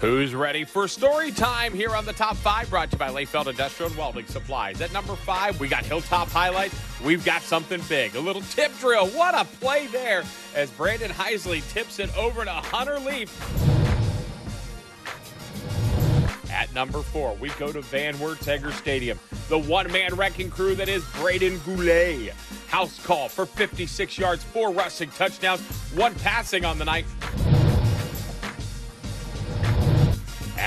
Who's ready for story time here on the top five? Brought to you by Lefeld Industrial and Welding Supplies. At number five, we got Hilltop highlights. We've got something big. A little tip drill. What a play there as Brandon Heisley tips it over to Hunter Leaf. At number four, we go to Van Wert Eggerss Stadium. The one man wrecking crew that is Braden Goulet. House call for 56 yards, four rushing touchdowns, one passing on the night.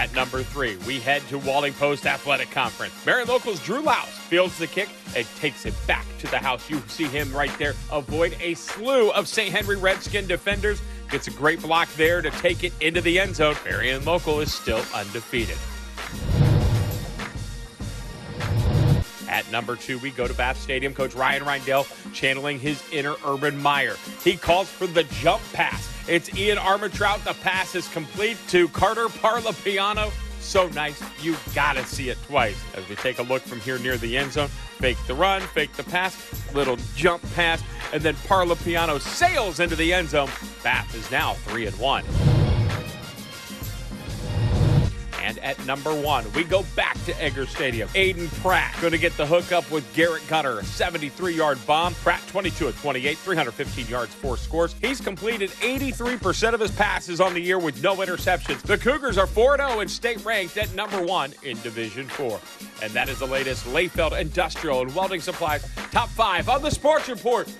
At number three, we head to Walling Post Athletic Conference. Marion Locals Drew Louse fields the kick and takes it back to the house. You see him right there avoid a slew of St. Henry Redskin defenders. Gets a great block there to take it into the end zone. Marion Local is still undefeated. At number two, we go to Bath Stadium. Coach Ryan Reindell channeling his inner Urban Meyer. He calls for the jump pass. It's Ian Armatrout. The pass is complete to Carter Parlapiano. So nice. You got to see it twice. As we take a look from here near the end zone, fake the run, fake the pass, little jump pass, and then Parlapiano sails into the end zone. Bath is now 3 and 1. At number one, we go back to Eggerss Stadium. Aiden Pratt going to get the hookup with Garrett Gunner, a 73 yard bomb. Pratt 22 of 28, 315 yards, four scores. He's completed 83% of his passes on the year with no interceptions. The Cougars are 4 0 and oh state ranked at number one in Division 4. And that is the latest Lefeld Industrial and Welding Supplies top five on the Sports Report.